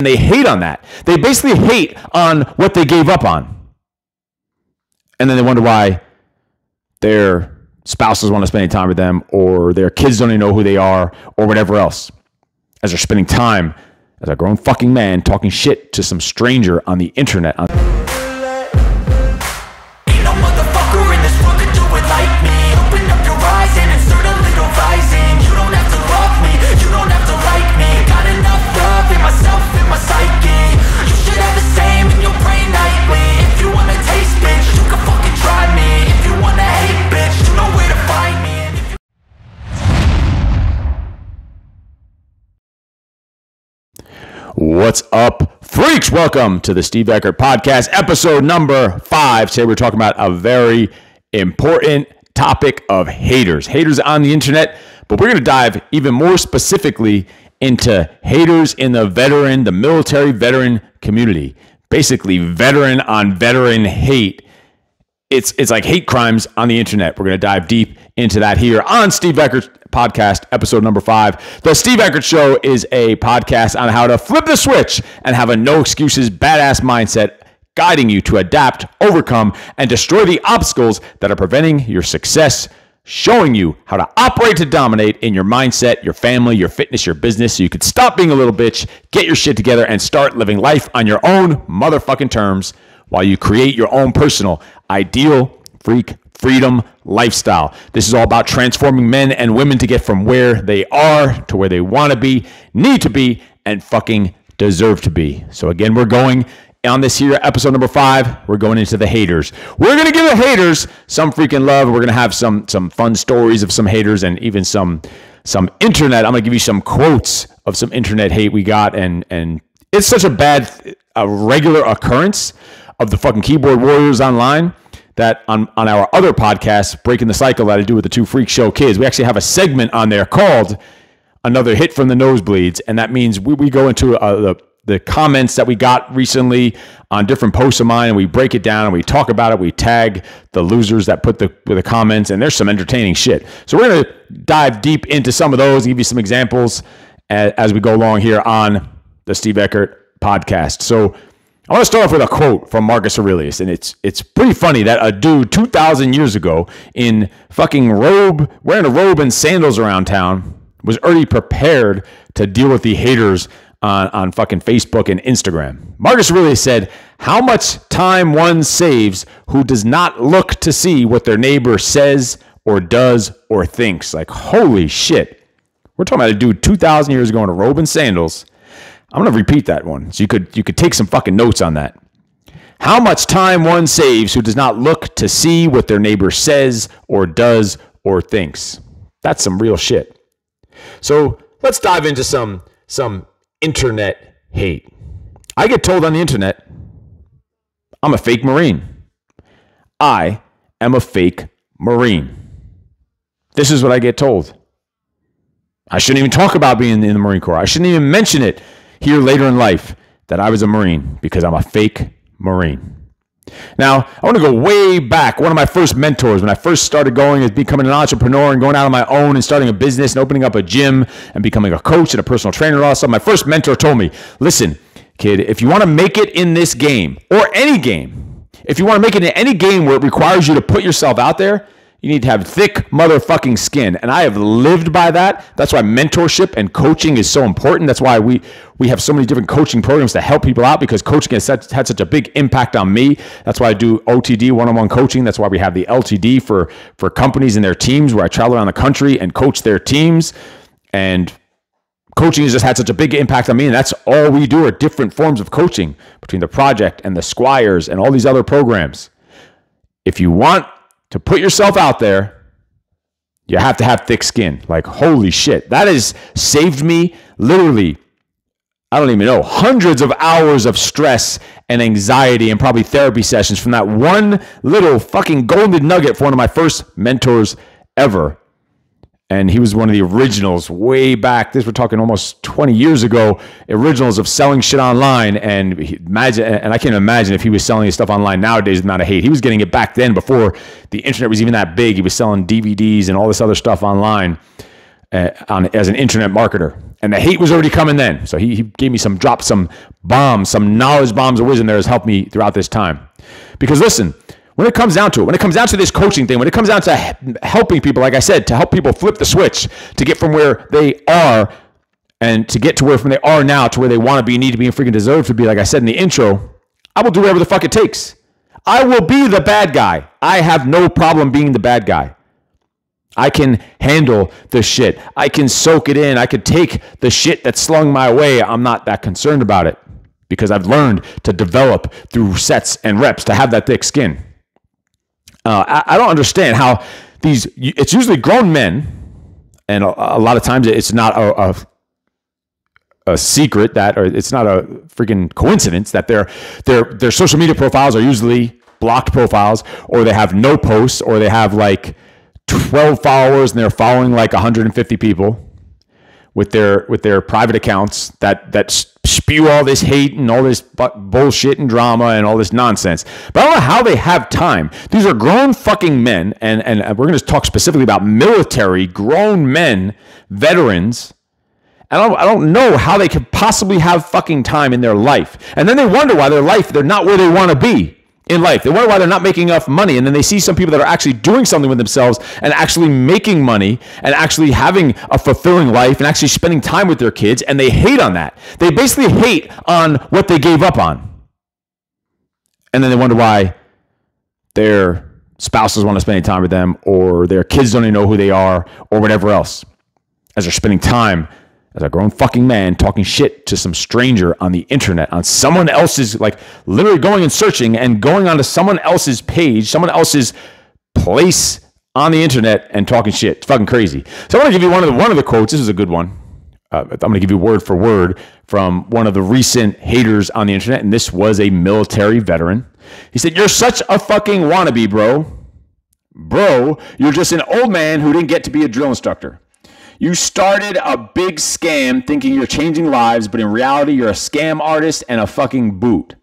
and they hate on that. They basically hate on what they gave up on. And then they wonder why their spouses want to spend any time with them or their kids don't even know who they are or whatever else. As they're spending time as a grown fucking man talking shit to some stranger on the internet. On- What's up, freaks? Welcome to the Steve Eckert Podcast, episode number five. Today we're talking about a very important topic of haters. Haters on the internet, but we're going to dive even more specifically into haters in the veteran, the military veteran community. Basically, veteran on veteran hate it's it's like hate crimes on the internet. We're going to dive deep into that here on Steve Eckert's podcast, episode number five. The Steve Eckert Show is a podcast on how to flip the switch and have a no excuses, badass mindset, guiding you to adapt, overcome, and destroy the obstacles that are preventing your success. Showing you how to operate to dominate in your mindset, your family, your fitness, your business, so you could stop being a little bitch, get your shit together, and start living life on your own motherfucking terms while you create your own personal ideal freak freedom lifestyle. This is all about transforming men and women to get from where they are to where they want to be, need to be, and fucking deserve to be. So again, we're going on this here episode number five. We're going into the haters. We're gonna give the haters some freaking love. We're gonna have some some fun stories of some haters and even some some internet. I'm gonna give you some quotes of some internet hate we got, and and it's such a bad a regular occurrence of the fucking keyboard warriors online that on, on our other podcast, Breaking the Cycle, that I do with the two Freak Show kids, we actually have a segment on there called Another Hit from the Nosebleeds. And that means we, we go into uh, the, the comments that we got recently on different posts of mine and we break it down and we talk about it. We tag the losers that put the, the comments, and there's some entertaining shit. So we're going to dive deep into some of those, give you some examples as, as we go along here on the Steve Eckert podcast. So, I want to start off with a quote from Marcus Aurelius, and it's it's pretty funny that a dude two thousand years ago in fucking robe, wearing a robe and sandals around town, was already prepared to deal with the haters on on fucking Facebook and Instagram. Marcus Aurelius said, "How much time one saves who does not look to see what their neighbor says or does or thinks." Like holy shit, we're talking about a dude two thousand years ago in a robe and sandals. I'm going to repeat that one. So you could you could take some fucking notes on that. How much time one saves who does not look to see what their neighbor says or does or thinks. That's some real shit. So, let's dive into some some internet hate. I get told on the internet I'm a fake marine. I am a fake marine. This is what I get told. I shouldn't even talk about being in the Marine Corps. I shouldn't even mention it here later in life that I was a Marine because I'm a fake Marine. Now, I want to go way back. One of my first mentors, when I first started going as becoming an entrepreneur and going out on my own and starting a business and opening up a gym and becoming a coach and a personal trainer and all stuff, my first mentor told me, listen, kid, if you want to make it in this game or any game, if you want to make it in any game where it requires you to put yourself out there, you need to have thick motherfucking skin. And I have lived by that. That's why mentorship and coaching is so important. That's why we we have so many different coaching programs to help people out because coaching has had such a big impact on me. That's why I do OTD one-on-one coaching. That's why we have the LTD for for companies and their teams where I travel around the country and coach their teams. And coaching has just had such a big impact on me. And that's all we do are different forms of coaching between the project and the squires and all these other programs. If you want to put yourself out there, you have to have thick skin. Like, holy shit. That has saved me literally, I don't even know, hundreds of hours of stress and anxiety and probably therapy sessions from that one little fucking golden nugget for one of my first mentors ever. And he was one of the originals way back. This we're talking almost 20 years ago. Originals of selling shit online, and he, imagine, and I can't imagine if he was selling his stuff online nowadays. The amount of hate he was getting it back then, before the internet was even that big. He was selling DVDs and all this other stuff online uh, on, as an internet marketer. And the hate was already coming then. So he, he gave me some, dropped some bombs, some knowledge bombs of wisdom there has helped me throughout this time. Because listen, when it comes down to it, when it comes down to this coaching thing, when it comes down to helping people, like I said, to help people flip the switch to get from where they are and to get to where from they are now to where they want to be, need to be, and freaking deserve to be, like I said in the intro, I will do whatever the fuck it takes. I will be the bad guy. I have no problem being the bad guy. I can handle the shit. I can soak it in. I could take the shit that's slung my way. I'm not that concerned about it because I've learned to develop through sets and reps to have that thick skin. Uh, I, I don't understand how these, it's usually grown men, and a, a lot of times it's not a, a a secret that, or it's not a freaking coincidence that their their their social media profiles are usually blocked profiles, or they have no posts, or they have like 12 followers and they're following like 150 people with their with their private accounts that that spew all this hate and all this bullshit and drama and all this nonsense. But I don't know how they have time. These are grown fucking men, and and uh, we're going to talk specifically about military grown men, veterans I don't, I don't know how they could possibly have fucking time in their life. And then they wonder why their life, they're not where they want to be in life. They wonder why they're not making enough money. And then they see some people that are actually doing something with themselves and actually making money and actually having a fulfilling life and actually spending time with their kids. And they hate on that. They basically hate on what they gave up on. And then they wonder why their spouses want to spend any time with them or their kids don't even know who they are or whatever else as they're spending time as a grown fucking man talking shit to some stranger on the internet, on someone else's, like literally going and searching and going onto someone else's page, someone else's place on the internet and talking shit. It's fucking crazy. So I want to give you one of the one of the quotes. This is a good one. Uh, I'm going to give you word for word from one of the recent haters on the internet, and this was a military veteran. He said, "You're such a fucking wannabe, bro. Bro, you're just an old man who didn't get to be a drill instructor." You started a big scam thinking you're changing lives, but in reality, you're a scam artist and a fucking boot.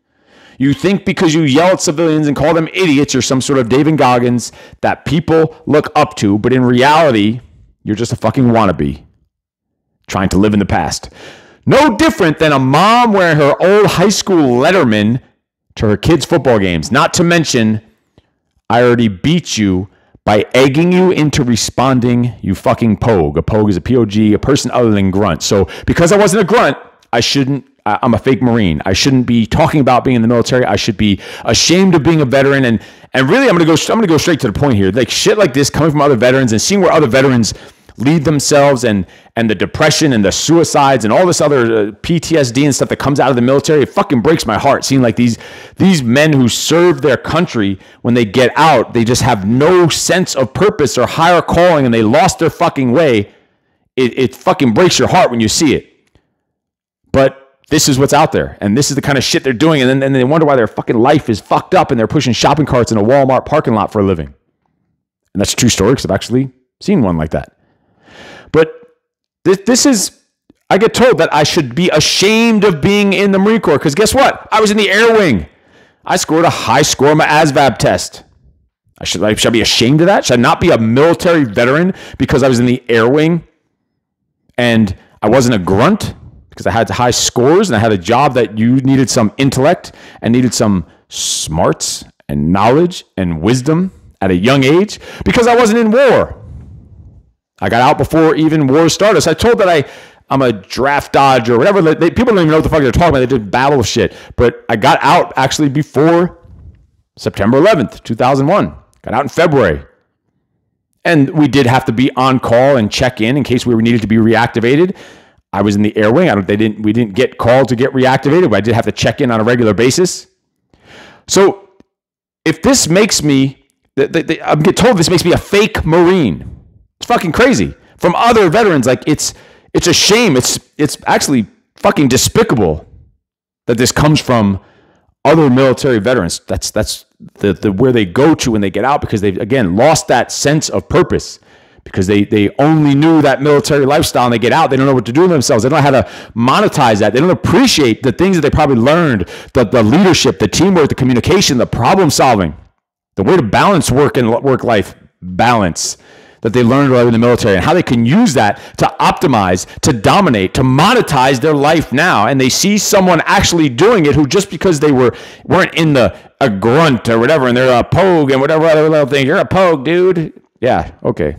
You think because you yell at civilians and call them idiots, you're some sort of David Goggins that people look up to, but in reality, you're just a fucking wannabe trying to live in the past. No different than a mom wearing her old high school Letterman to her kids' football games. Not to mention, I already beat you by egging you into responding, you fucking pogue. A pogue is a POG, a person other than grunt. So because I wasn't a grunt, I shouldn't. I'm a fake Marine. I shouldn't be talking about being in the military. I should be ashamed of being a veteran. And and really, I'm gonna go. I'm gonna go straight to the point here. Like shit like this coming from other veterans and seeing where other veterans lead themselves and and the depression and the suicides and all this other uh, PTSD and stuff that comes out of the military it fucking breaks my heart seeing like these these men who serve their country when they get out they just have no sense of purpose or higher calling and they lost their fucking way. It, it fucking breaks your heart when you see it. But this is what's out there and this is the kind of shit they're doing and then and they wonder why their fucking life is fucked up and they're pushing shopping carts in a Walmart parking lot for a living. And that's a true story because I've actually seen one like that this, this is, I get told that I should be ashamed of being in the Marine Corps because guess what? I was in the air wing. I scored a high score on my ASVAB test. I should, I, should I be ashamed of that? Should I not be a military veteran because I was in the air wing and I wasn't a grunt because I had high scores and I had a job that you needed some intellect and needed some smarts and knowledge and wisdom at a young age because I wasn't in war. I got out before even war started. So I told that I I'm a draft dodger or whatever. They, people don't even know what the fuck they're talking about. They did babble shit. But I got out actually before September 11th, 2001. Got out in February. And we did have to be on call and check in in case we needed to be reactivated. I was in the air wing. I don't, they didn't, we didn't get called to get reactivated, but I did have to check in on a regular basis. So if this makes me, I'm getting told this makes me a fake Marine. Fucking crazy. From other veterans, like it's it's a shame. It's it's actually fucking despicable that this comes from other military veterans. That's that's the, the where they go to when they get out because they've again lost that sense of purpose because they they only knew that military lifestyle and they get out they don't know what to do with themselves they don't know how to monetize that they don't appreciate the things that they probably learned the, the leadership the teamwork the communication the problem solving the way to balance work and work life balance that they learned while in the military and how they can use that to optimize, to dominate, to monetize their life now. And they see someone actually doing it who just because they were weren't in the a grunt or whatever, and they're a pogue and whatever other little thing. You're a pogue, dude. Yeah, okay.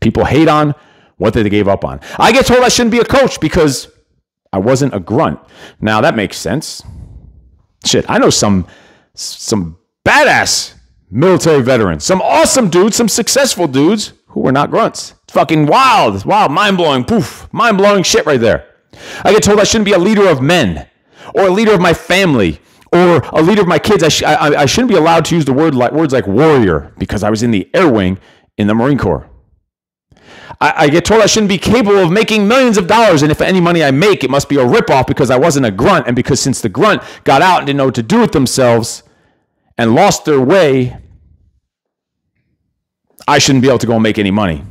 People hate on what they gave up on. I get told I shouldn't be a coach because I wasn't a grunt. Now that makes sense. Shit, I know some some badass military veterans, some awesome dudes, some successful dudes who were not grunts. It's Fucking wild, wild, mind blowing, poof, mind blowing shit right there. I get told I shouldn't be a leader of men or a leader of my family or a leader of my kids. I, sh- I, I shouldn't be allowed to use the word like words like warrior because I was in the air wing in the Marine Corps. I, I get told I shouldn't be capable of making millions of dollars, and if any money I make, it must be a ripoff because I wasn't a grunt, and because since the grunt got out and didn't know what to do with themselves and lost their way, I shouldn't be able to go and make any money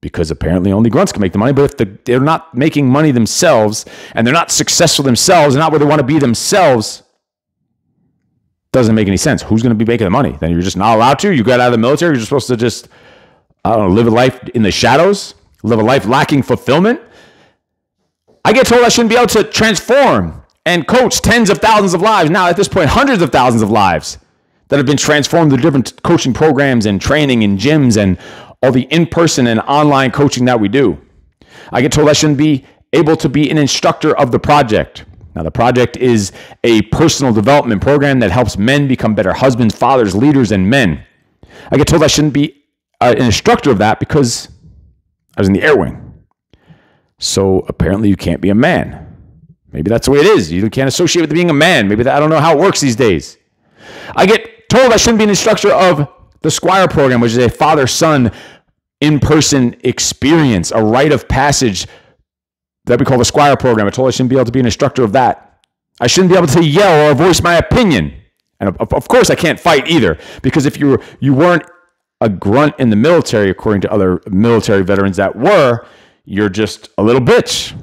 because apparently only grunts can make the money. But if the, they're not making money themselves and they're not successful themselves, and not where they want to be themselves, doesn't make any sense. Who's going to be making the money? Then you're just not allowed to. You got out of the military. You're supposed to just I don't know, live a life in the shadows, live a life lacking fulfillment. I get told I shouldn't be able to transform and coach tens of thousands of lives. Now, at this point, hundreds of thousands of lives that have been transformed through different coaching programs and training and gyms and all the in person and online coaching that we do. I get told I shouldn't be able to be an instructor of the project. Now, the project is a personal development program that helps men become better husbands, fathers, leaders, and men. I get told I shouldn't be uh, an instructor of that because I was in the air wing. So apparently you can't be a man. Maybe that's the way it is. You can't associate with being a man. Maybe that, I don't know how it works these days. I get told I shouldn't be an instructor of the Squire program, which is a father son in person experience, a rite of passage that we call the Squire program. I told I shouldn't be able to be an instructor of that. I shouldn't be able to yell or voice my opinion. And of, of course, I can't fight either, because if you were, you weren't a grunt in the military, according to other military veterans that were, you're just a little bitch.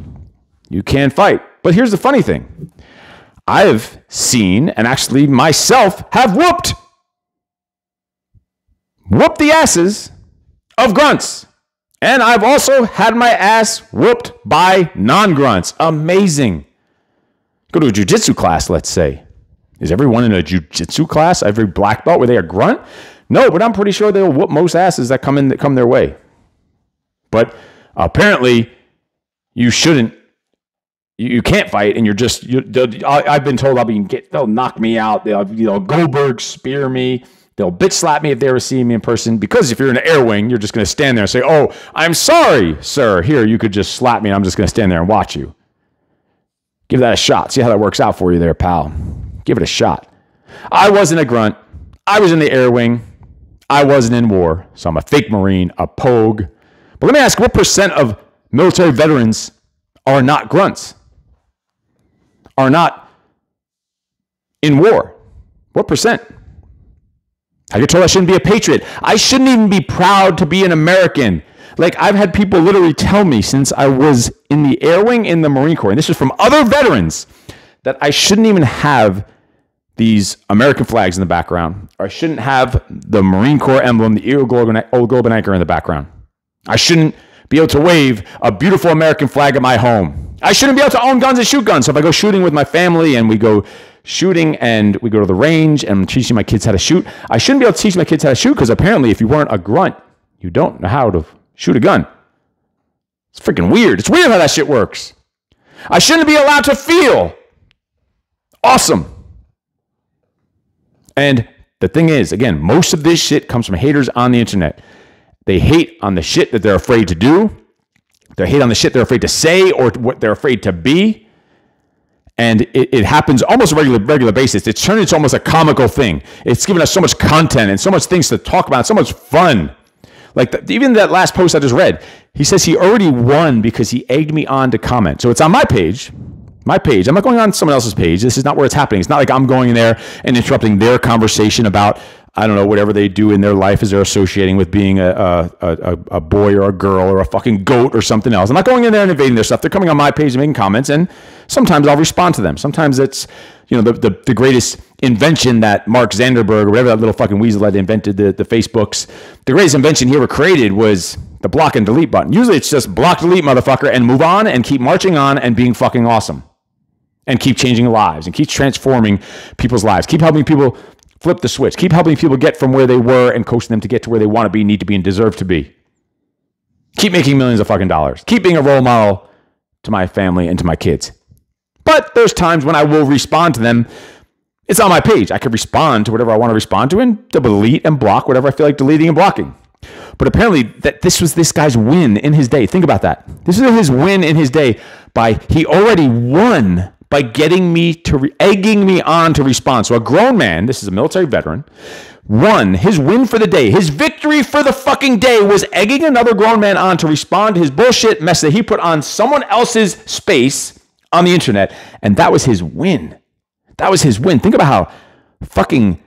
You can't fight. But here's the funny thing I've seen and actually myself have whooped, whooped the asses of grunts. And I've also had my ass whooped by non grunts. Amazing. Go to a jujitsu class, let's say. Is everyone in a jujitsu class, every black belt, where they a grunt? No, but I'm pretty sure they'll whoop most asses that come in that come their way. But apparently, you shouldn't. You, you can't fight, and you're just. You, I've been told I'll be. Get, they'll knock me out. They'll you know Goldberg spear me. They'll bitch slap me if they ever see me in person. Because if you're in an air wing, you're just going to stand there and say, "Oh, I'm sorry, sir. Here, you could just slap me. and I'm just going to stand there and watch you." Give that a shot. See how that works out for you, there, pal. Give it a shot. I wasn't a grunt. I was in the air wing. I wasn't in war, so I'm a fake Marine, a pogue. But let me ask what percent of military veterans are not grunts? Are not in war? What percent? I get told I shouldn't be a patriot. I shouldn't even be proud to be an American. Like I've had people literally tell me since I was in the air wing in the Marine Corps, and this is from other veterans, that I shouldn't even have these American flags in the background, or I shouldn't have the Marine Corps emblem, the Globe Globe and Anchor in the background. I shouldn't be able to wave a beautiful American flag at my home. I shouldn't be able to own guns and shoot guns. So if I go shooting with my family and we go shooting and we go to the range and I'm teaching my kids how to shoot, I shouldn't be able to teach my kids how to shoot because apparently if you weren't a grunt, you don't know how to shoot a gun. It's freaking weird. It's weird how that shit works. I shouldn't be allowed to feel awesome. And the thing is, again, most of this shit comes from haters on the internet. They hate on the shit that they're afraid to do. They hate on the shit they're afraid to say or what they're afraid to be. And it, it happens almost regular regular basis. It's turned into almost a comical thing. It's given us so much content and so much things to talk about, so much fun. Like the, even that last post I just read, he says he already won because he egged me on to comment. So it's on my page my page. I'm not going on someone else's page. This is not where it's happening. It's not like I'm going in there and interrupting their conversation about I don't know, whatever they do in their life as they're associating with being a, a, a, a boy or a girl or a fucking goat or something else. I'm not going in there and invading their stuff. They're coming on my page and making comments, and sometimes I'll respond to them. Sometimes it's, you know, the, the, the greatest invention that Mark Zanderberg or whatever that little fucking weasel that invented the, the Facebooks, the greatest invention he ever created was the block and delete button. Usually it's just block, delete, motherfucker, and move on and keep marching on and being fucking awesome. And keep changing lives and keep transforming people's lives. Keep helping people flip the switch. Keep helping people get from where they were and coaching them to get to where they want to be, need to be, and deserve to be. Keep making millions of fucking dollars. Keep being a role model to my family and to my kids. But there's times when I will respond to them. It's on my page. I can respond to whatever I want to respond to and delete and block whatever I feel like deleting and blocking. But apparently, that this was this guy's win in his day. Think about that. This is his win in his day by he already won by getting me to re- egging me on to respond. So a grown man, this is a military veteran, won his win for the day. His victory for the fucking day was egging another grown man on to respond to his bullshit mess that he put on someone else's space on the internet, and that was his win. That was his win. Think about how fucking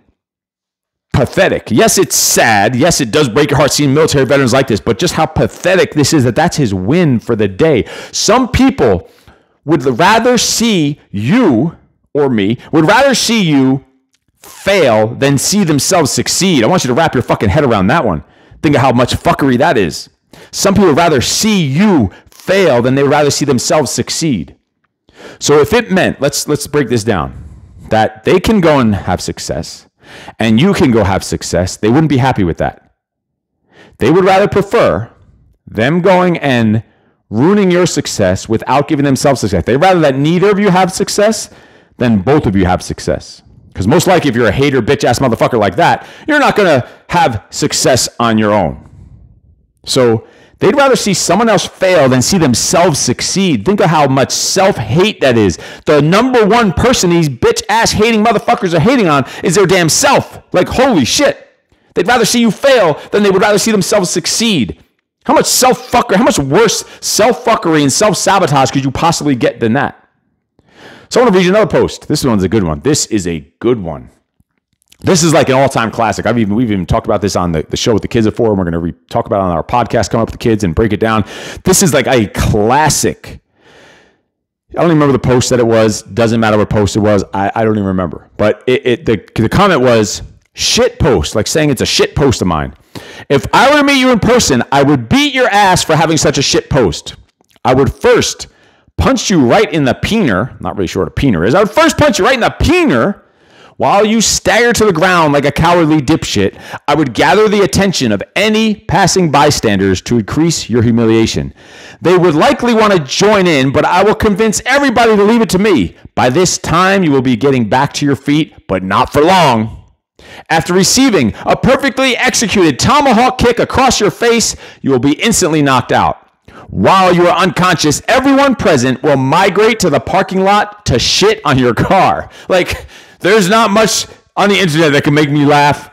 pathetic. Yes, it's sad. Yes, it does break your heart seeing military veterans like this, but just how pathetic this is that that's his win for the day. Some people would rather see you or me, would rather see you fail than see themselves succeed. I want you to wrap your fucking head around that one. Think of how much fuckery that is. Some people would rather see you fail than they would rather see themselves succeed. So if it meant, let's let's break this down, that they can go and have success and you can go have success, they wouldn't be happy with that. They would rather prefer them going and ruining your success without giving themselves success. They'd rather that neither of you have success than both of you have success. Because most likely, if you're a hater, bitch ass motherfucker like that, you're not going to have success on your own. So they'd rather see someone else fail than see themselves succeed. Think of how much self hate that is. The number one person these bitch ass hating motherfuckers are hating on is their damn self. Like, holy shit. They'd rather see you fail than they would rather see themselves succeed. How much self fucker, how much worse self fuckery and self sabotage could you possibly get than that? So I want to read you another post. This one's a good one. This is a good one. This is like an all-time classic. I've even we've even talked about this on the, the show with the kids before, and we're going to re- talk about it on our podcast coming up with the kids and break it down. This is like a classic. I don't even remember the post that it was. Doesn't matter what post it was. I, I don't even remember. But it, it the, the comment was shit post, like saying it's a shit post of mine. If I were to meet you in person, I would beat your ass for having such a shit post. I would first punch you right in the peener. Not really sure what a peener is. I would first punch you right in the peener while you stagger to the ground like a cowardly dipshit. I would gather the attention of any passing bystanders to increase your humiliation. They would likely want to join in, but I will convince everybody to leave it to me. By this time, you will be getting back to your feet, but not for long. After receiving a perfectly executed tomahawk kick across your face, you will be instantly knocked out. While you are unconscious, everyone present will migrate to the parking lot to shit on your car. Like, there's not much on the internet that can make me laugh.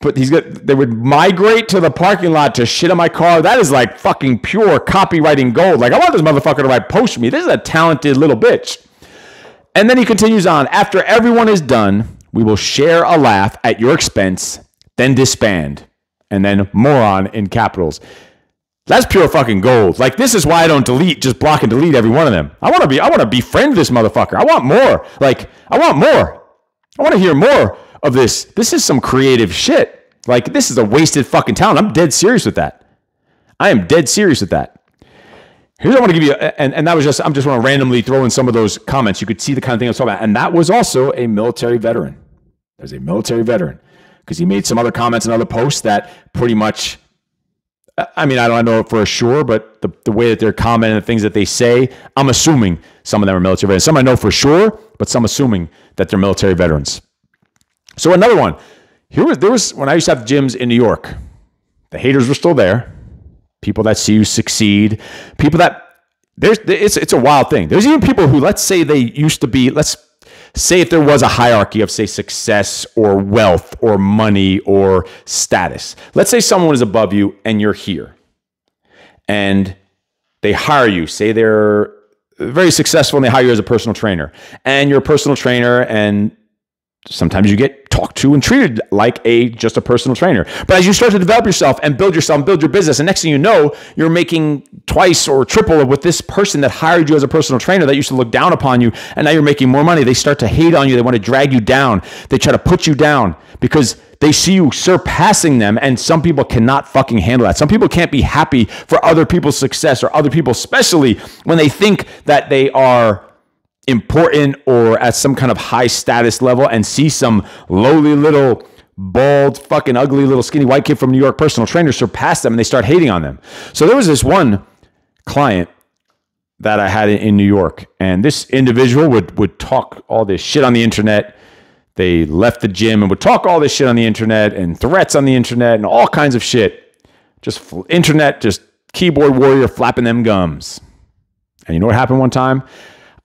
But he's got, they would migrate to the parking lot to shit on my car. That is like fucking pure copywriting gold. Like, I want this motherfucker to write post me. This is a talented little bitch. And then he continues on. After everyone is done, we will share a laugh at your expense, then disband, and then moron in capitals. That's pure fucking gold. Like this is why I don't delete, just block and delete every one of them. I want to be, I want to befriend this motherfucker. I want more. Like I want more. I want to hear more of this. This is some creative shit. Like this is a wasted fucking talent. I'm dead serious with that. I am dead serious with that. Here's what I want to give you, and, and that was just, I'm just want to randomly throw in some of those comments. You could see the kind of thing I was talking about. And that was also a military veteran as a military veteran because he made some other comments and other posts that pretty much I mean, I don't know for sure, but the, the way that they're commenting the things that they say, I'm assuming some of them are military veterans. Some I know for sure, but some assuming that they're military veterans. So another one. Here was there was when I used to have gyms in New York. The haters were still there. People that see you succeed. People that there's it's it's a wild thing. There's even people who let's say they used to be let's say if there was a hierarchy of say success or wealth or money or status. Let's say someone is above you and you're here. And they hire you. Say they're very successful and they hire you as a personal trainer. And you're a personal trainer and sometimes you get talked to and treated like a just a personal trainer. But as you start to develop yourself and build yourself and build your business, and next thing you know, you're making twice or triple what this person that hired you as a personal trainer that used to look down upon you, and now you're making more money. They start to hate on you. They want to drag you down. They try to put you down because they see you surpassing them, and some people cannot fucking handle that. Some people can't be happy for other people's success or other people, especially when they think that they are important or at some kind of high status level and see some lowly little bald, fucking ugly little skinny white kid from New York personal trainer surpass them and they start hating on them. So there was this one client that I had in New York, and this individual would would talk all this shit on the internet. They left the gym and would talk all this shit on the internet and threats on the internet and all kinds of shit. Just internet, just keyboard warrior flapping them gums. And you know what happened one time?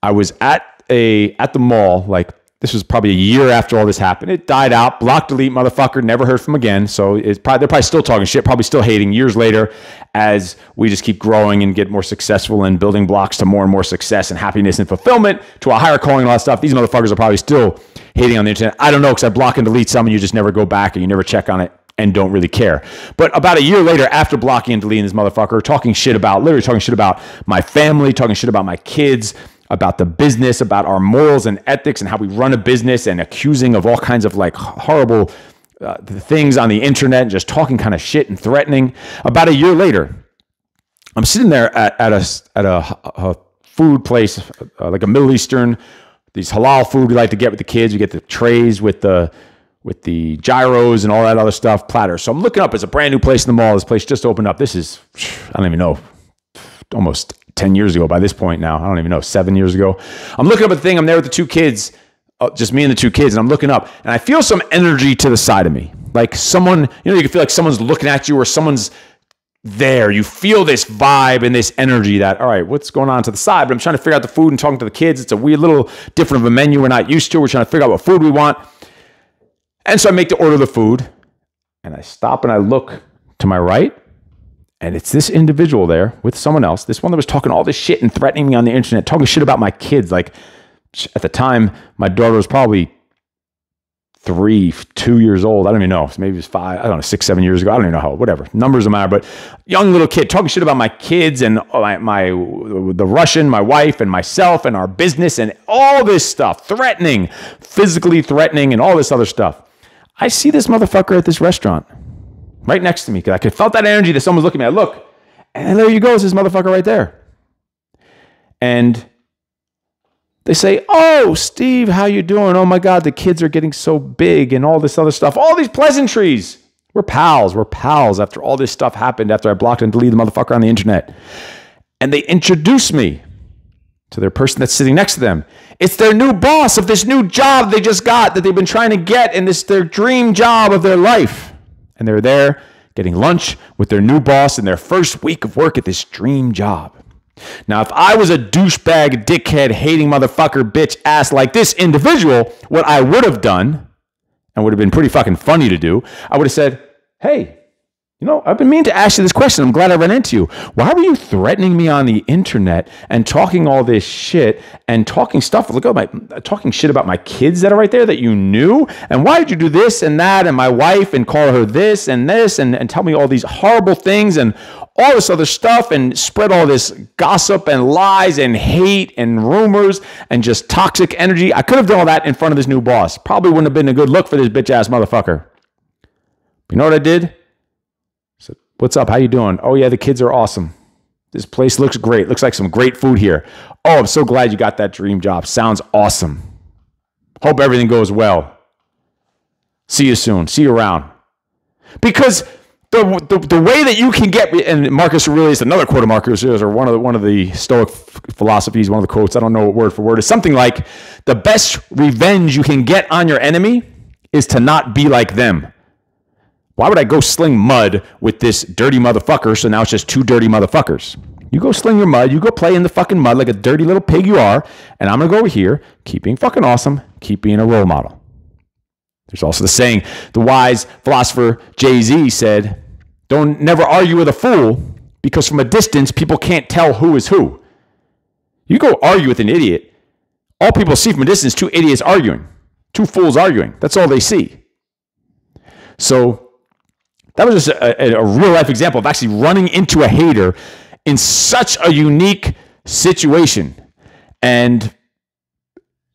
I was at a at the mall, like this was probably a year after all this happened. It died out, block delete, motherfucker, never heard from again. So it's probably they're probably still talking shit, probably still hating years later, as we just keep growing and get more successful and building blocks to more and more success and happiness and fulfillment to a higher calling and all that stuff. These motherfuckers are probably still hating on the internet. I don't know because I block and delete some, and you just never go back and you never check on it and don't really care. But about a year later, after blocking and deleting this motherfucker, talking shit about, literally talking shit about my family, talking shit about my kids, about the business, about our morals and ethics and how we run a business, and accusing of all kinds of like horrible uh, things on the internet, and just talking kind of shit and threatening. About a year later, I'm sitting there at, at a at a, a food place, uh, like a Middle Eastern, these halal food we like to get with the kids. We get the trays with the with the gyros and all that other stuff, platters. So I'm looking up. It's a brand new place in the mall. This place just opened up. This is I don't even know, almost 10 years ago by this point now. I don't even know, seven years ago. I'm looking up at the thing. I'm there with the two kids, uh, just me and the two kids, and I'm looking up and I feel some energy to the side of me. Like someone, you know, you can feel like someone's looking at you or someone's there. You feel this vibe and this energy that, all right, what's going on to the side? But I'm trying to figure out the food and talking to the kids. It's a weird little different of a menu we're not used to. We're trying to figure out what food we want. And so I make the order of the food and I stop and I look to my right and it's this individual there with someone else, this one that was talking all this shit and threatening me on the internet, talking shit about my kids. Like at the time, my daughter was probably three, two years old. I don't even know. Maybe it was five, I don't know, six, seven years ago. I don't even know how, whatever. Numbers don't matter, but young little kid talking shit about my kids and oh, my, my the Russian, my wife and myself and our business and all this stuff, threatening, physically threatening and all this other stuff. I see this motherfucker at this restaurant right next to me because I could felt that energy that someone's looking at me. I look, and there you go, is this motherfucker right there. And they say, "Oh, Steve, how you doing? Oh my God, the kids are getting so big and all this other stuff. All these pleasantries. We're pals. We're pals. After all this stuff happened, after I blocked and deleted the motherfucker on the internet, and they introduce me to their person that's sitting next to them. It's their new boss of this new job they just got that they've been trying to get, and this their dream job of their life and they're there getting lunch with their new boss in their first week of work at this dream job. Now, if I was a douchebag, dickhead, hating motherfucker, bitch ass like this individual, what I would have done, and would have been pretty fucking funny to do, I would have said, hey, you know, I've been meaning to ask you this question. I'm glad I ran into you. Why were you threatening me on the internet and talking all this shit and talking stuff? Look at my talking shit about my kids that are right there that you knew. And why did you do this and that and my wife and call her this and this and, and tell me all these horrible things and all this other stuff and spread all this gossip and lies and hate and rumors and just toxic energy? I could have done all that in front of this new boss. Probably wouldn't have been a good look for this bitch ass motherfucker. You know what I did? What's up? How you doing? Oh yeah, the kids are awesome. This place looks great. Looks like some great food here. Oh, I'm so glad you got that dream job. Sounds awesome. Hope everything goes well. See you soon. See you around. Because the, the, the way that you can get and Marcus Aurelius, another quote of Marcus Aurelius, or one of the, one of the Stoic philosophies, one of the quotes, I don't know what word for word, is something like the best revenge you can get on your enemy is to not be like them. Why would I go sling mud with this dirty motherfucker? So now it's just two dirty motherfuckers. You go sling your mud, you go play in the fucking mud like a dirty little pig you are, and I'm gonna go over here, keep being fucking awesome, keep being a role model. There's also the saying, the wise philosopher Jay Z said, Don't never argue with a fool because from a distance, people can't tell who is who. You go argue with an idiot, all people see from a distance, two idiots arguing, two fools arguing. That's all they see. So that was just a, a, real life example of actually running into a hater in such a unique situation. And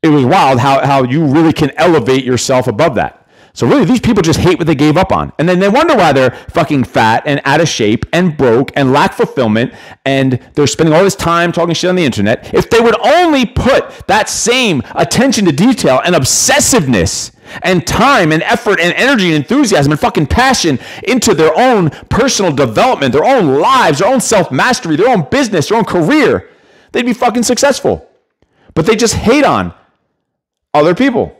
it was wild how, how you really can elevate yourself above that. So really, these people just hate what they gave up on, and then they wonder why they're fucking fat and out of shape and broke and lack fulfillment, and they're spending all this time talking shit on the internet. If they would only put that same attention to detail and obsessiveness and time and effort and energy and enthusiasm and fucking passion into their own personal development, their own lives, their own self mastery, their own business, their own career, they'd be fucking successful. But they just hate on other people.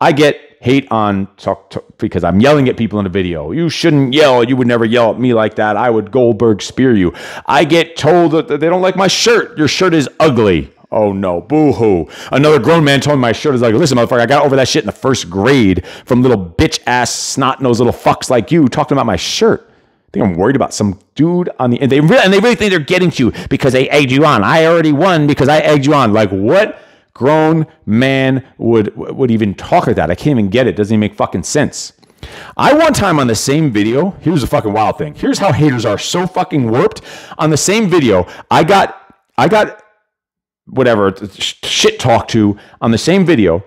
I get hate on talk, because I'm yelling at people in a video. You shouldn't yell. You would never yell at me like that. I would Goldberg spear you. I get told that they don't like my shirt. Your shirt is ugly. Oh no, boo hoo. Another grown man told me my shirt is like, listen, motherfucker, I got over that shit in the first grade from little bitch ass snot nosed little fucks like you talking about my shirt. I think I'm worried about some dude on the and they really, and they really think they're getting to you because they egged you on. I already won because I egged you on. Like what? grown man would would even talk like that. I can't even get it. Doesn't even make fucking sense. I one time on the same video, here's a fucking wild thing. Here's how haters are so fucking warped. On the same video, I got I got whatever shit talk to on the same video.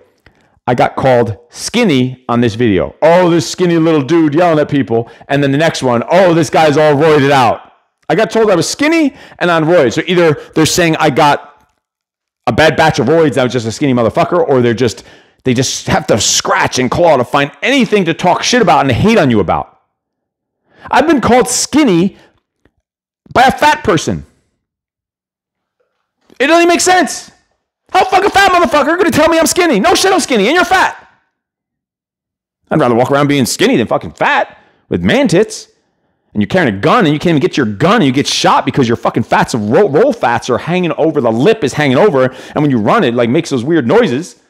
I got called skinny on this video. Oh, this skinny little dude yelling at people. And then the next one, oh, this guy's all roided out. I got told I was skinny and on roids. So either they're saying I got a bad batch of roids that was just a skinny motherfucker, or they're just they just have to scratch and claw to find anything to talk shit about and hate on you about. I've been called skinny by a fat person. It doesn't even make sense. How fucking fat motherfucker gonna tell me I'm skinny? No shit, I'm skinny, and you're fat. I'd rather walk around being skinny than fucking fat with man tits and you're carrying a gun and you can't even get your gun and you get shot because your fucking fats of roll, roll fats are hanging over the lip is hanging over and when you run it like makes those weird noises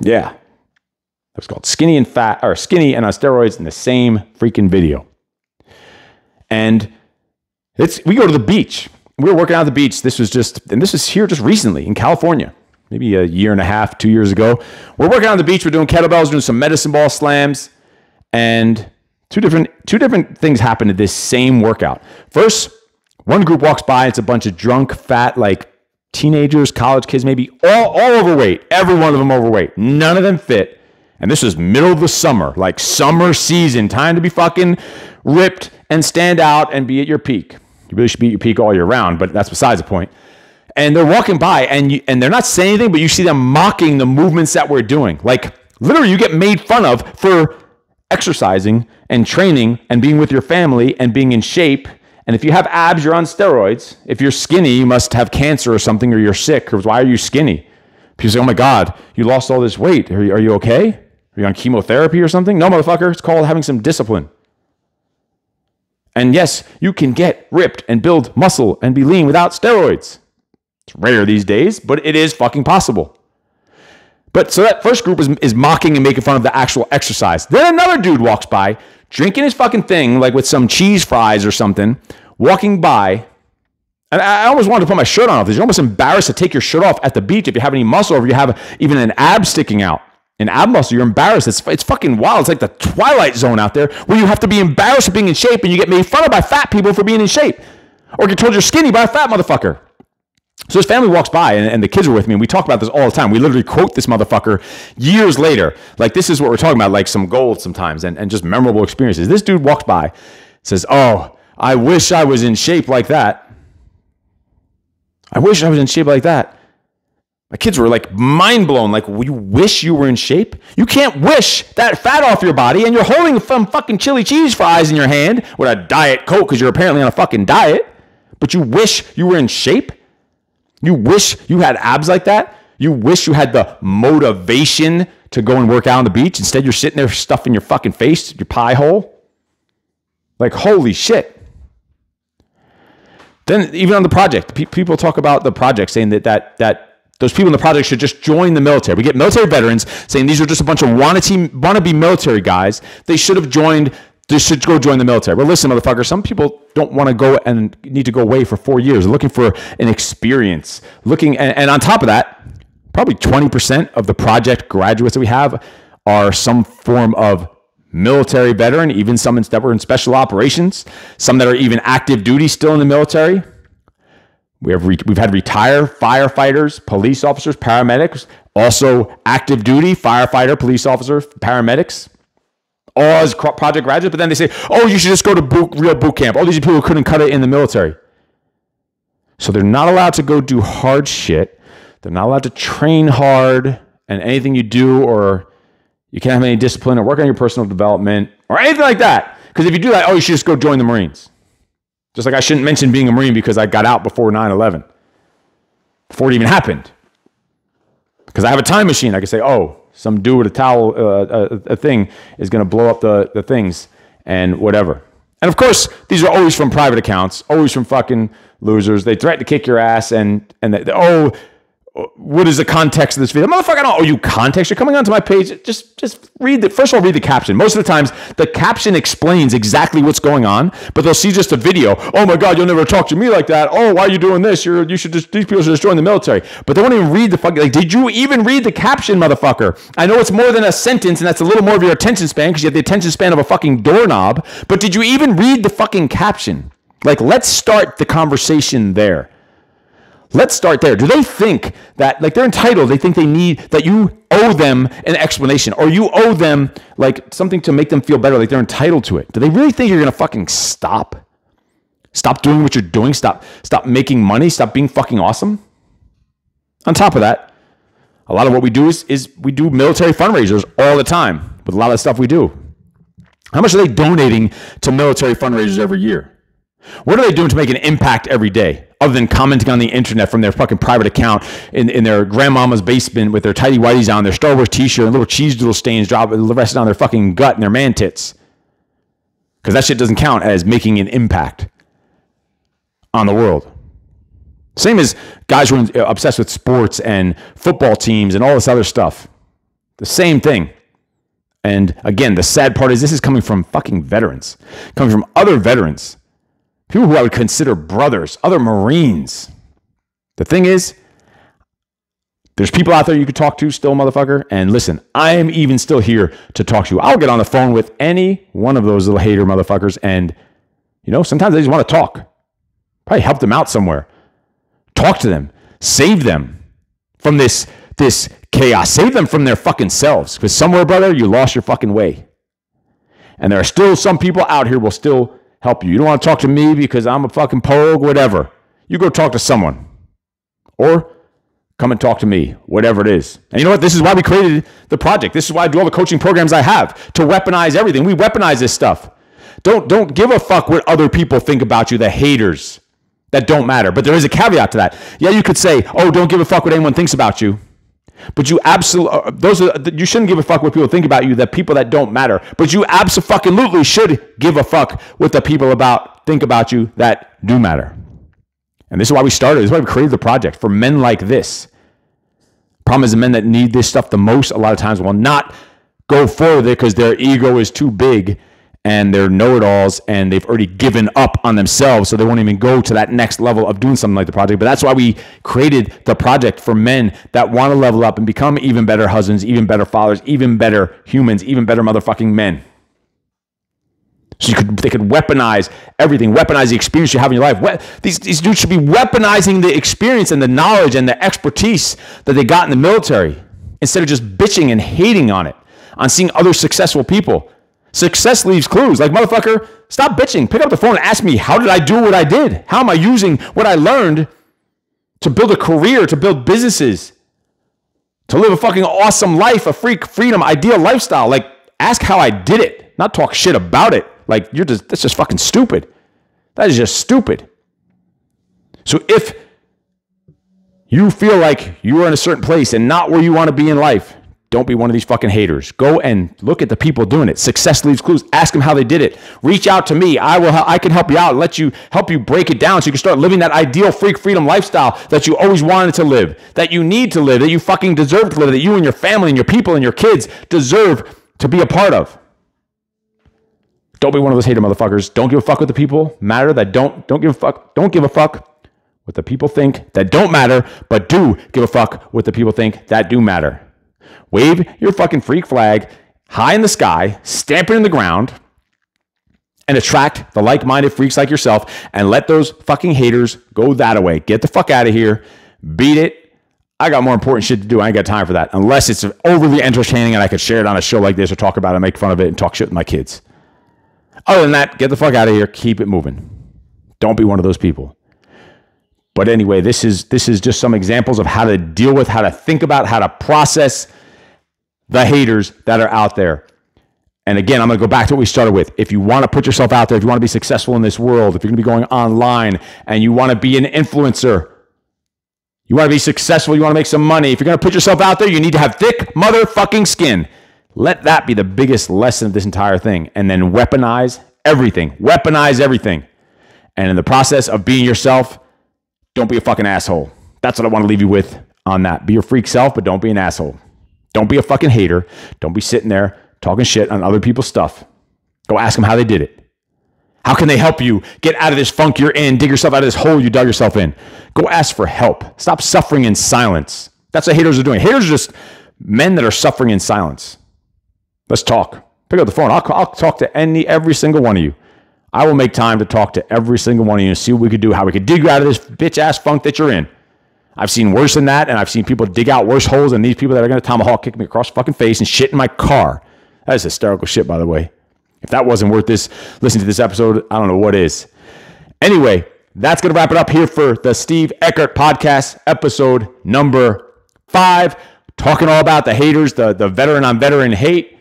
yeah it was called skinny and fat or skinny and on steroids in the same freaking video and it's we go to the beach we were working out at the beach this was just and this is here just recently in california maybe a year and a half two years ago we're working on the beach we're doing kettlebells doing some medicine ball slams and two different two different things happen to this same workout. First, one group walks by, it's a bunch of drunk, fat, like teenagers, college kids, maybe all, all overweight. Every one of them overweight. None of them fit. And this is middle of the summer, like summer season, time to be fucking ripped and stand out and be at your peak. You really should be at your peak all year round, but that's besides the point. And they're walking by and you, and they're not saying anything, but you see them mocking the movements that we're doing. Like literally you get made fun of for exercising and training and being with your family and being in shape. And if you have abs, you're on steroids. If you're skinny, you must have cancer or something, or you're sick. Or why are you skinny? People say, "Oh my God, you lost all this weight. Are you, are you okay? Are you on chemotherapy or something?" No, motherfucker. It's called having some discipline. And yes, you can get ripped and build muscle and be lean without steroids. It's rare these days, but it is fucking possible. But so that first group is, is mocking and making fun of the actual exercise. Then another dude walks by, drinking his fucking thing, like with some cheese fries or something, walking by. And I almost wanted to put my shirt on because you're almost embarrassed to take your shirt off at the beach if you have any muscle or if you have even an ab sticking out. An ab muscle, you're embarrassed. It's, it's fucking wild. It's like the twilight zone out there where you have to be embarrassed for being in shape and you get made fun of by fat people for being in shape. Or get told you're skinny by a fat motherfucker. So his family walks by, and, and, the kids are with me, and we talk about this all the time. We literally quote this motherfucker years later. Like, this is what we're talking about, like some gold sometimes, and, and just memorable experiences. This dude walks by, says, Oh, I wish I was in shape like that. I wish I was in shape like that. My kids were like mind blown. Like, you wish you were in shape? You can't wish that fat off your body, and you're holding some fucking chili cheese fries in your hand with a diet coke because you're apparently on a fucking diet, but you wish you were in shape? You wish you had abs like that. You wish you had the motivation to go and work out on the beach. Instead, you're sitting there stuffing your fucking face, your pie hole. Like, holy shit. Then, even on the project, pe- people talk about the project saying that, that, that those people in the project should just join the military. We get military veterans saying these are just a bunch of wanna team wannabe military guys. They should have joined they should go join the military. Well, listen, motherfucker, some people don't want to go and need to go away for four years. Looking for an experience. Looking and, and on top of that, probably 20% of the project graduates that we have are some form of military veteran, even some that were in special operations, some that are even active duty still in the military. We have re- we've had retired firefighters, police officers, paramedics, also active duty firefighter, police officer, paramedics, all as project graduates. But then they say, "Oh, you should just go to boot, real boot camp." All these people couldn't cut it in the military, so they're not allowed to go do hard shit. They're not allowed to train hard, and anything you do or you can't have any discipline or work on your personal development or anything like that. Because if you do that, oh, you should just go join the Marines. Just like I shouldn't mention being a Marine because I got out before 9 11, before it even happened. Because I have a time machine. I can say, oh, some dude with a towel, uh, a, a thing, is going to blow up the, the things and whatever. And of course, these are always from private accounts, always from fucking losers. They threaten to kick your ass and, and they, oh, what is the context of this video? Motherfucker, I don't owe you context. You're coming onto my page. Just just read the first of all, read the caption. Most of the times the caption explains exactly what's going on, but they'll see just a video. Oh my god, you'll never talk to me like that. Oh, why are you doing this? You're you should just these people should just join the military. But they won't even read the fucking like, did you even read the caption, motherfucker? I know it's more than a sentence, and that's a little more of your attention span because you have the attention span of a fucking doorknob. But did you even read the fucking caption? Like, let's start the conversation there. Let's start there. Do they think that, like, they're entitled? They think they need that you owe them an explanation or you owe them, like, something to make them feel better, like they're entitled to it. Do they really think you're going to fucking stop? Stop doing what you're doing? Stop, stop making money? Stop being fucking awesome? On top of that, a lot of what we do is, is we do military fundraisers all the time with a lot of the stuff we do. How much are they donating to military fundraisers every year? What are they doing to make an impact every day other than commenting on the internet from their fucking private account in, in their grandmama's basement with their tidy whities on, their Star Wars t shirt, and little cheese doodle stains drop resting on their fucking gut and their man tits? Because that shit doesn't count as making an impact on the world. Same as guys who are obsessed with sports and football teams and all this other stuff. The same thing. And again, the sad part is this is coming from fucking veterans, coming from other veterans people who I would consider brothers, other Marines. The thing is, there's people out there you could talk to still, motherfucker. And listen, I am even still here to talk to you. I'll get on the phone with any one of those little hater motherfuckers. And, you know, sometimes they just want to talk. Probably help them out somewhere. Talk to them. Save them from this, this chaos. Save them from their fucking selves. Because somewhere, brother, you lost your fucking way. And there are still some people out here will still help you. You don't want to talk to me because I'm a fucking pogue, whatever. You go talk to someone. Or come and talk to me, whatever it is. And you know what? This is why we created the project. This is why I do all the coaching programs I have to weaponize everything. We weaponize this stuff. Don't don't give a fuck what other people think about you, the haters that don't matter. But there is a caveat to that. Yeah, you could say, "Oh, don't give a fuck what anyone thinks about you." But you absolutely uh, those are you shouldn't give a fuck what people think about you. The people that don't matter. But you absolutely should give a fuck what the people about think about you that do matter. And this is why we started. This is why we created the project for men like this. Problem is, the men that need this stuff the most, a lot of times, will not go forward because their ego is too big and they're know-it-alls and they've already given up on themselves so they won't even go to that next level of doing something like the project but that's why we created the project for men that want to level up and become even better husbands even better fathers even better humans even better motherfucking men so you could, they could weaponize everything, weaponize the experience you have in your life. These, these dudes should be weaponizing the experience and the knowledge and the expertise that they got in the military instead of just bitching and hating on it, on seeing other successful people. Success leaves clues. Like, motherfucker, stop bitching. Pick up the phone and ask me, how did I do what I did? How am I using what I learned to build a career, to build businesses, to live a fucking awesome life, a freak freedom, ideal lifestyle? Like, ask how I did it, not talk shit about it. Like, you're just, that's just fucking stupid. That is just stupid. So if you feel like you are in a certain place and not where you want to be in life, don't be one of these fucking haters. Go and look at the people doing it. Success leaves clues. Ask them how they did it. Reach out to me. I will. I can help you out. Let you help you break it down so you can start living that ideal freak freedom lifestyle that you always wanted to live, that you need to live, that you fucking deserve to live, that you and your family and your people and your kids deserve to be a part of. Don't be one of those hater motherfuckers. Don't give a fuck what the people matter that don't don't give a fuck. Don't give a fuck what the people think that don't matter, but do give a fuck what the people think that do matter. Wave your fucking freak flag high in the sky, stamp it in the ground, and attract the like minded freaks like yourself and let those fucking haters go that away. Get the fuck out of here. Beat it. I got more important shit to do. I ain't got time for that unless it's overly entertaining and I could share it on a show like this or talk about it, and make fun of it, and talk shit with my kids. Other than that, get the fuck out of here. Keep it moving. Don't be one of those people. But anyway, this is this is just some examples of how to deal with, how to think about, how to process the haters that are out there. And again, I'm going to go back to what we started with. If you want to put yourself out there, if you want to be successful in this world, if you're going to be going online and you want to be an influencer, you want to be successful, you want to make some money, if you're going to put yourself out there, you need to have thick motherfucking skin. Let that be the biggest lesson of this entire thing. And then weaponize everything. Weaponize everything. And in the process of being yourself, don't be a fucking asshole. That's what I want to leave you with on that. Be your freak self, but don't be an asshole. Don't be a fucking hater. Don't be sitting there talking shit on other people's stuff. Go ask them how they did it. How can they help you get out of this funk you're in, dig yourself out of this hole you dug yourself in? Go ask for help. Stop suffering in silence. That's what haters are doing. Haters are just men that are suffering in silence. Let's talk. Pick up the phone. I'll, I'll talk to any every single one of you. I will make time to talk to every single one of you and see what we could do, how we could dig you out of this bitch ass funk that you're in. I've seen worse than that, and I've seen people dig out worse holes than these people that are going to tomahawk kick me across the fucking face and shit in my car. That is hysterical shit, by the way. If that wasn't worth this, listen to this episode, I don't know what is. Anyway, that's going to wrap it up here for the Steve Eckert podcast, episode number five. Talking all about the haters, the, the veteran on veteran hate.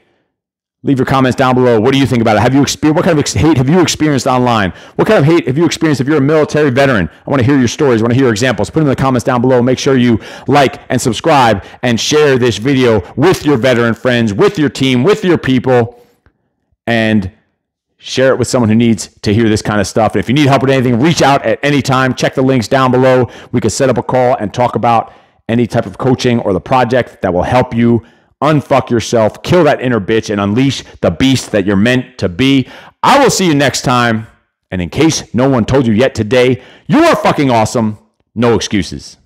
Leave your comments down below. What do you think about it? Have you experienced what kind of hate have you experienced online? What kind of hate have you experienced if you're a military veteran? I want to hear your stories. I want to hear your examples. Put them in the comments down below. Make sure you like and subscribe and share this video with your veteran friends, with your team, with your people, and share it with someone who needs to hear this kind of stuff. And if you need help with anything, reach out at any time. Check the links down below. We can set up a call and talk about any type of coaching or the project that will help you unfuck yourself, kill that inner bitch, and unleash the beast that you're meant to be. I will see you next time. And in case no one told you yet today, you are fucking awesome. No excuses.